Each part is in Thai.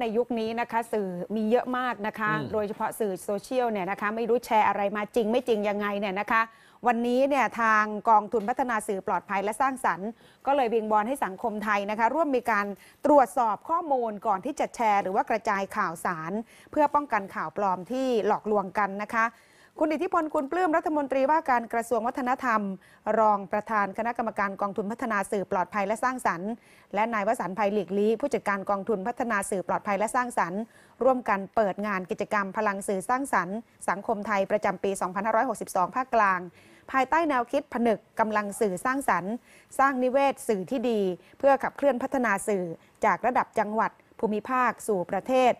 ในยุคนี้นะคะสื่อมีเยอะมากนะคะอืมโดยเฉพาะสื่อโซเชียลเนี่ยนะคะไม่รู้แชร์อะไรมาจริงไม่จริงยังไงเนี่ยนะคะวันนี้เนี่ยทางกองทุนพัฒนาสื่อปลอดภัยและสร้างสรรค์ ก็เลยวิงบอลให้สังคมไทยนะคะ ร่วมมีการตรวจสอบข้อมูลก่อนที่จะแชร์ หรือว่ากระจายข่าวสาร เพื่อป้องกันข่าวปลอมที่หลอกลวงกันนะคะ คุณอิทธิพลคุณปลื้มรัฐมนตรีว่าการกระทรวงวัฒนธรรม รองประธานคณะกรรมการกองทุนพัฒนาสื่อปลอดภัยและสร้างสรรค์ และนายวสันต์ภัยหลีกลี้ผู้จัดการกองทุนพัฒนาสื่อปลอดภัยและสร้างสรรค์ ร่วมกันเปิดงานกิจกรรมพลังสื่อสร้างสรรค์ สังคมไทยประจำปี 2562 ภาคกลาง ภายใต้แนวคิดผนึกกำลังสื่อสร้างสรรค์ สร้างนิเวศสื่อที่ดี เพื่อขับเคลื่อนพัฒนาสื่อ จากระดับจังหวัด ภูมิภาค สู่ประเทศ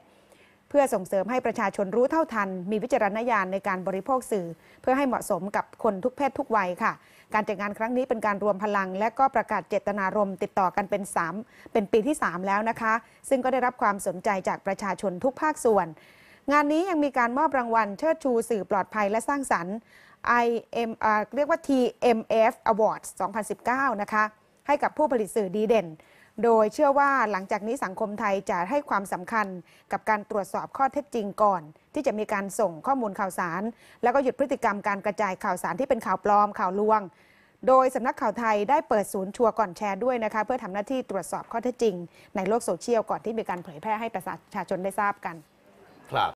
เพื่อส่งเสริมให้ประชาชนรู้เท่าทัน มีวิจารณญาณในการบริโภคสื่อ เพื่อให้เหมาะสมกับคนทุกเพศทุกวัยค่ะ การจัดงานครั้งนี้เป็นการรวมพลัง และก็ประกาศเจตนารมณ์ติดต่อกันเป็น 3 เป็นปีที่ 3 แล้วนะคะ ซึ่งก็ได้รับความสนใจจากประชาชนทุกภาคส่วน งานนี้ยังมีการมอบรางวัลเชิดชูสื่อปลอดภัยและสร้างสรรค์ IM เรียกว่า TMF Awards 2019 นะคะ ให้กับผู้ผลิตสื่อดีเด่น โดยเชื่อว่าหลังจากนี้สังคมไทยจะให้ความสำคัญกับการตรวจสอบข้อเท็จจริงก่อน ที่จะมีการส่งข้อมูลข่าวสาร แล้วก็หยุดพฤติกรรมการกระจายข่าวสารที่เป็นข่าวปลอมข่าวลวง โดยสำนักข่าวไทยได้เปิดศูนย์ชัวร์ก่อนแชร์ด้วยนะคะเพื่อทำหน้าที่ตรวจสอบข้อเท็จจริง ในโลกโซเชียลก่อนที่มีการเผยแพร่ให้ประชาชนได้ทราบกัน ครับ